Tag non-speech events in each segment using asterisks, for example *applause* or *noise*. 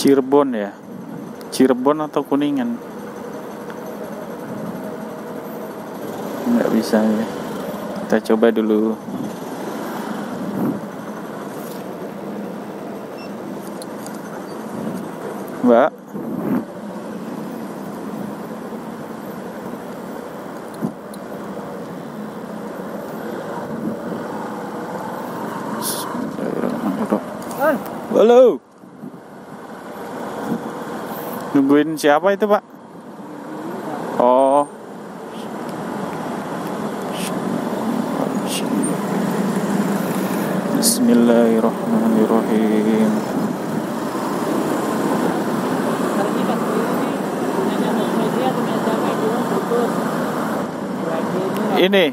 Cirebon ya? Cirebon atau Kuningan? Nggak bisa ya. Kita coba dulu. Mbak. Halo. Siapa itu, Pak? Oh. Bismillahirrahmanirrahim. Ini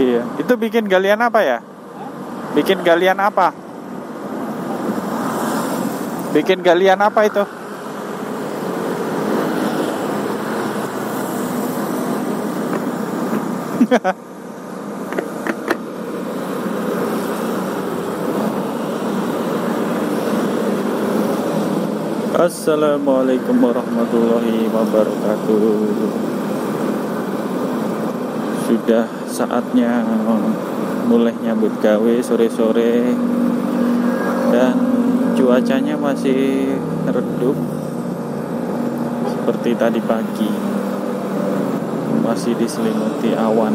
Iya, itu bikin galian apa ya? Bikin galian apa? Bikin galian apa itu? *laughs* Assalamualaikum warahmatullahi wabarakatuh Sudah saatnya mulai nyambut gawe sore-sore. Dan cuacanya masih redup Seperti tadi pagi. Masih diselimuti awan.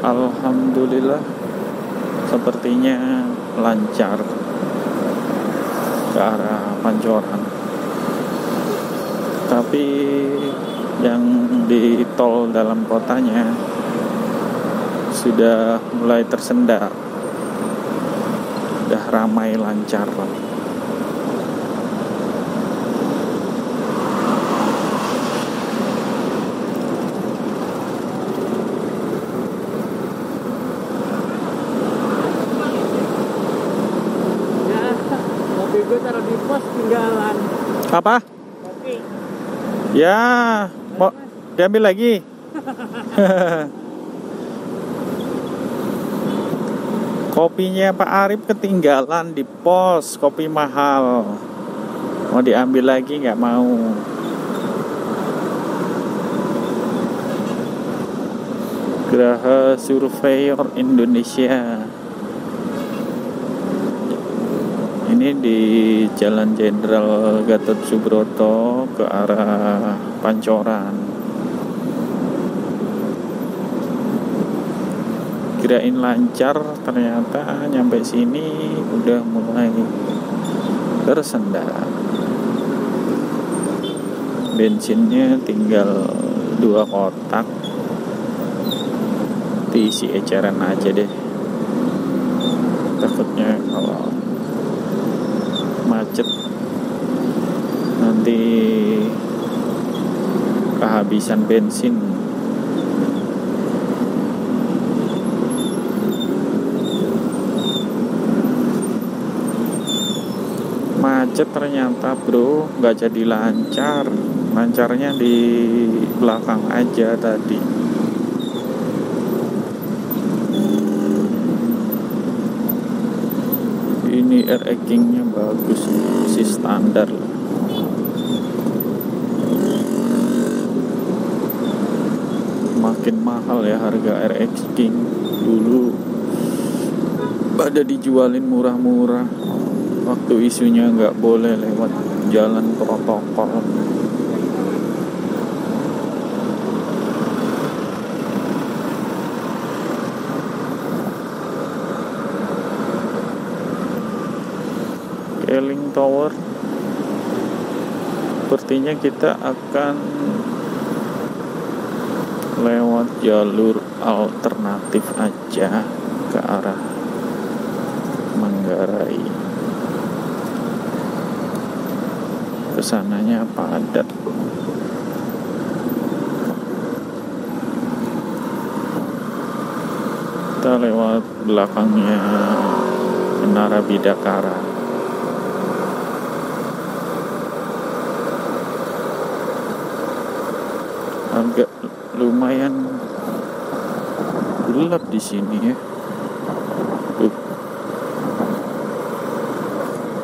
Alhamdulillah sepertinya lancar ke arah Pancoran. Tapi yang di tol dalam kotanya sudah mulai tersendat. Sudah ramai lancar. Ya, gue taruh di pos tinggalan. Apa? Kopi. Ya, diambil lagi. *laughs* Kopinya Pak Arif ketinggalan di pos, kopi mahal. Mau diambil lagi nggak mau. Geraha Surveyor Indonesia. Ini di Jalan Jenderal Gatot Subroto ke arah Pancoran. Kirain lancar, ternyata nyampe sini udah mulai tersendat. Bensinnya tinggal dua kotak. Diisi eceran aja deh. Takutnya kalau macet nanti kehabisan bensin macet ternyata bro. Nggak jadi lancar. Lancarnya di belakang aja tadi. Ini air nya bagus masih standar. Makin mahal ya harga RX King dulu. Pada dijualin murah-murah waktu isunya nggak boleh lewat jalan protokol. Keling Tower. Sepertinya kita akan lewat jalur alternatif aja ke arah Manggarai ke sananya padat kita lewat belakangnya Menara Bidakara. Agak lumayan gelap di sini ya.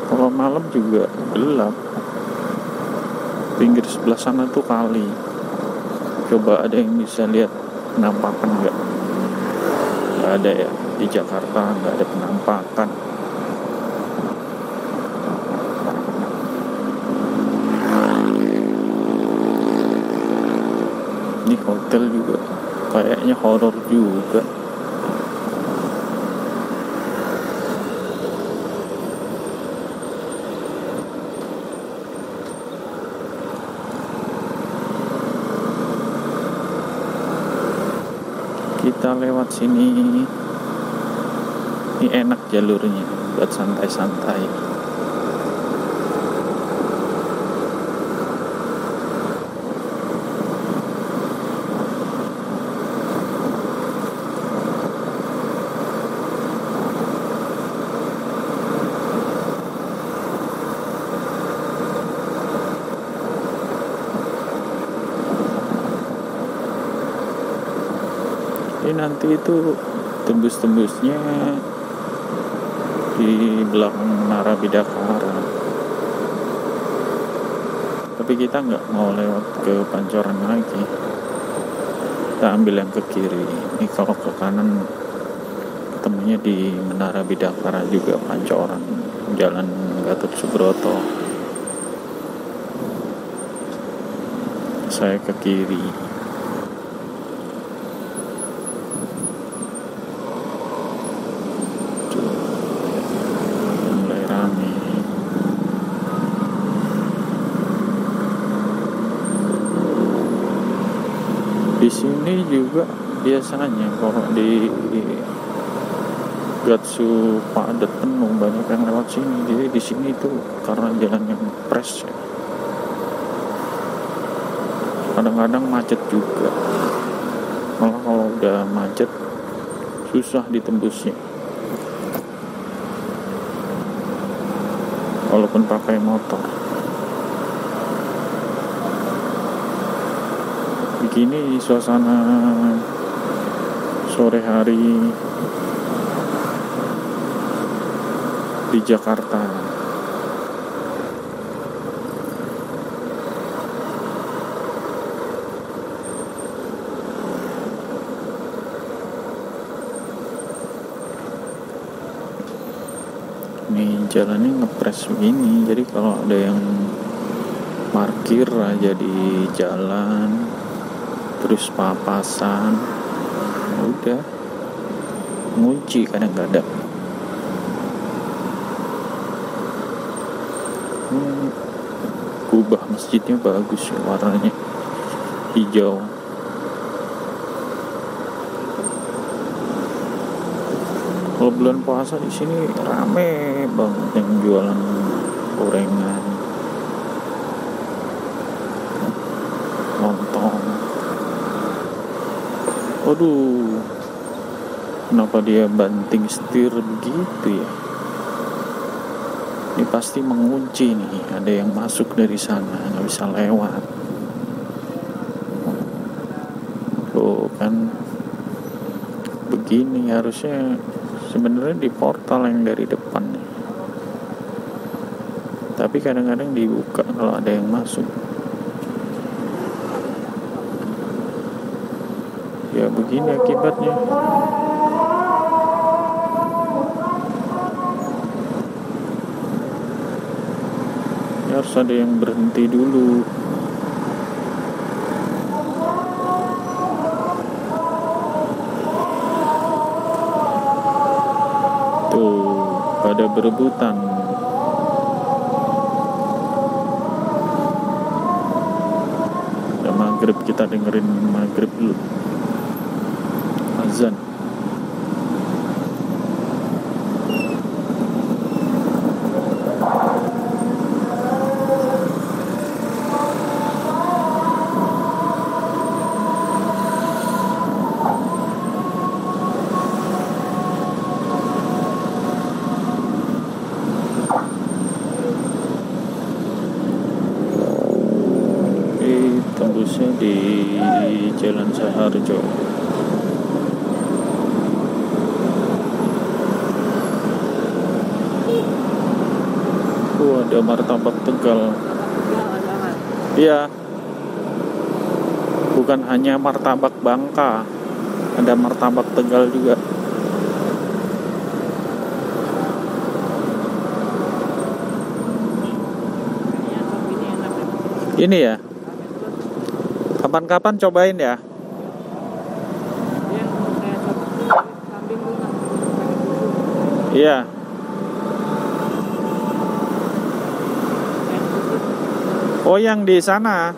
Kalau malam juga gelap pinggir sebelah sana tuh kali. Coba ada yang bisa lihat penampakan nggak? Nggak ada ya di Jakarta nggak ada penampakan. Ini hotel juga kayaknya horor juga kita lewat sini. Ini enak jalurnya buat santai-santai ini nanti itu tembus-tembusnya di belakang Menara Bidakara tapi kita nggak mau lewat ke Pancoran lagi. Kita ambil yang ke kiri. Ini kalau ke kanan ketemunya di Menara Bidakara juga Pancoran Jalan Gatot Subroto. Saya ke kiri Tuh, mulai rame di sini juga biasanya kalau di Gatsu padat penuh banyak yang lewat sini. Jadi di sini tuh karena jalan yang pres ya. Kadang-kadang macet juga. Malah kalau udah macet susah ditembusnya. Walaupun pakai motor begini suasana sore hari di Jakarta. Ini jalannya ngepres begini jadi kalau ada yang parkir aja di jalan terus papasan. Udah. Ngunci kadang-kadang hmm, kubah masjidnya bagus ya warnanya. Hijau. Kalau bulan puasa di sini rame banget yang jualan gorengan waduh. Kenapa dia banting setir begitu ya? Ini pasti mengunci nih. Ada yang masuk dari sana nggak bisa lewat. Tuh kan. Begini harusnya sebenarnya di portal yang dari depan tapi kadang-kadang dibuka kalau ada yang masuk ya begini akibatnya. Ya harus ada yang berhenti dulu. Tuh pada berebutan. Ya maghrib kita dengerin maghrib dulu itu tembusnya di Jalan Saharjo Oh, ada martabak Tegal. Iya. Bukan hanya martabak Bangka, ada martabak Tegal juga. Ini ya. Kapan-kapan cobain ya. Iya. Oh, yang di sana.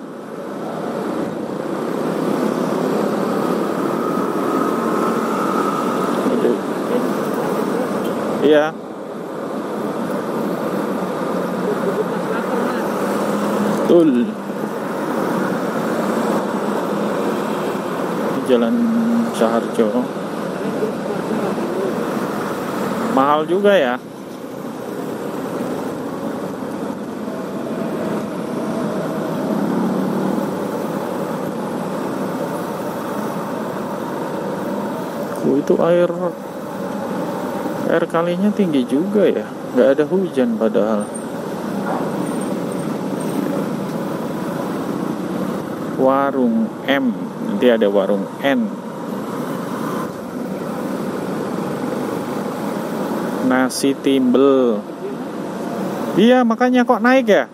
Iya. Betul. Jalan Saharjo. Mahal juga ya. Oh, itu air air kalinya tinggi juga ya. Nggak ada hujan padahal. Warung M, nanti ada warung N. Nasi timbel. Iya, makanya kok naik ya?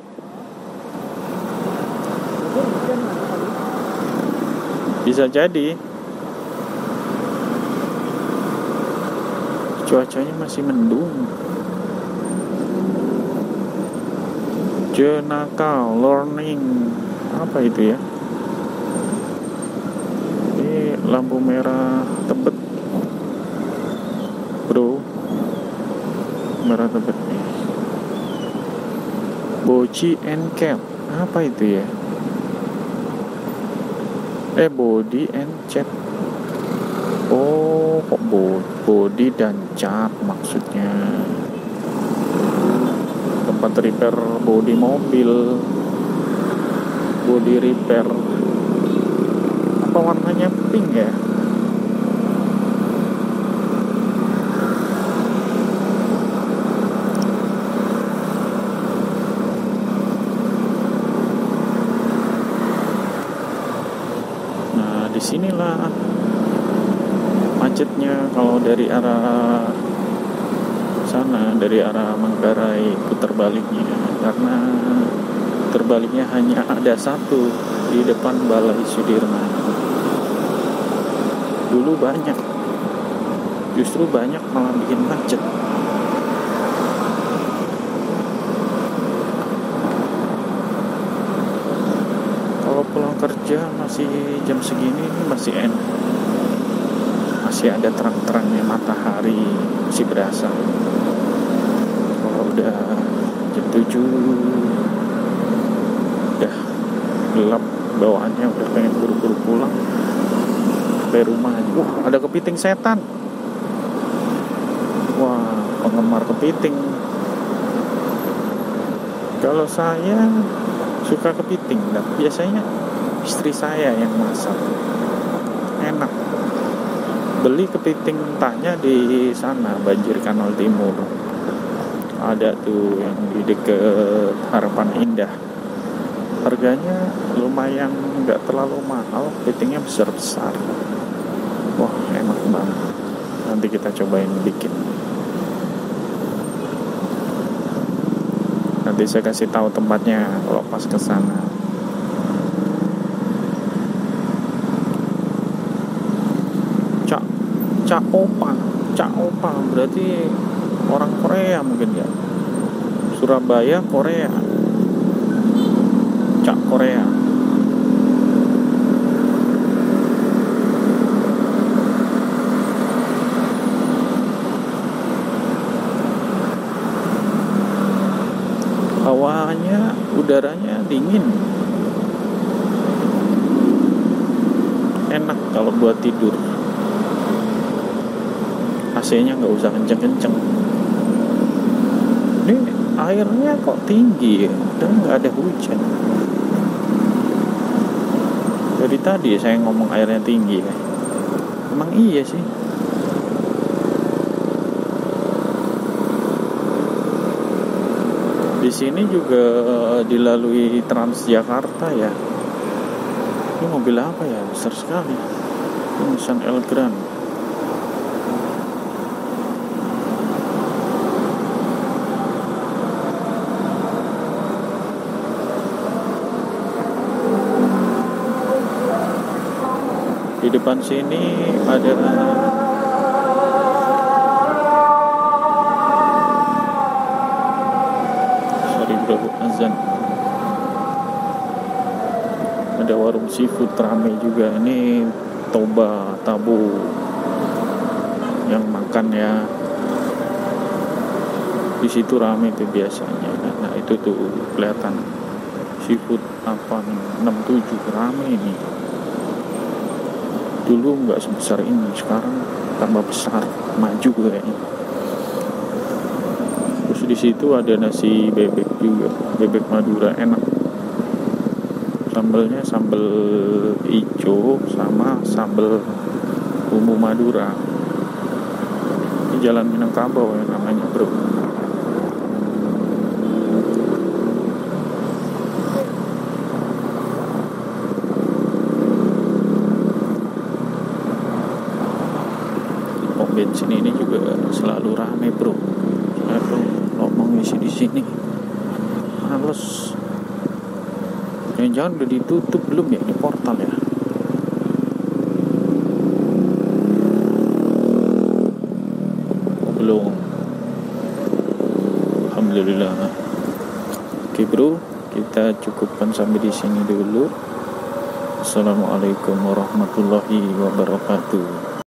Bisa jadi. Cuacanya masih mendung. Jenaka learning apa itu ya? Ini lampu merah tebet, bro. Merah tebet. Boci and cap, apa itu ya? Eh body and chat. Oh, kok bo- body dan cat maksudnya. Tempat repair body mobil. Body repair. Apa warnanya pink ya? Nah, di sinilah macetnya kalau dari arah sana, dari arah Manggarai putar baliknya, karena terbaliknya hanya ada satu di depan Balai Sudirman. Dulu banyak, justru banyak malah bikin macet. Kalau pulang kerja masih jam segini masih enak masih ada terang-terangnya matahari masih berasa. Kalau udah jam 7 udah gelap bawaannya udah pengen buru-buru pulang. Sampai rumah wah ada kepiting setan. Wah penggemar kepiting. Kalau saya suka kepiting dan biasanya istri saya yang masak. Enak beli kepiting mentahnya di sana banjir kanal timur. Ada tuh yang di deket harapan indah. Harganya lumayan nggak terlalu mahal kepitingnya besar besar wah enak banget. Nanti kita cobain bikin. Nanti saya kasih tahu tempatnya kalau pas ke sana Cak Cak Opa berarti orang Korea mungkin ya. Surabaya Korea. Cak Korea. Hawanya udaranya dingin. Enak kalau buat tidur AC-nya nggak usah kenceng-kenceng. Ini airnya kok tinggi ya dan nggak ada hujan. Dari tadi saya ngomong airnya tinggi ya. Emang iya sih. Di sini juga dilalui Transjakarta ya. Ini mobil apa ya? Besar sekali. Ini Nissan Elgrand di depan sini ada sorry bro azan. Ada warung seafood rame juga. Ini toba tabu yang makan ya. Di situ rame tuh biasanya. Nah itu tuh kelihatan seafood apa nih? 67 rame ini dulu nggak sebesar ini sekarang tambah besar maju kayaknya. Terus di situ ada nasi bebek juga bebek Madura enak. Sambelnya sambel hijau sama sambel bumbu Madura. Ini jalan Minangkabau ya namanya bro bensin ini juga selalu rame bro. Saya tuh ngomong isi di sini? Males. Jangan-jangan udah ditutup belum ya ini portal ya? Belum. Alhamdulillah. Oke bro. Kita cukupkan sampai di sini dulu. Assalamualaikum warahmatullahi wabarakatuh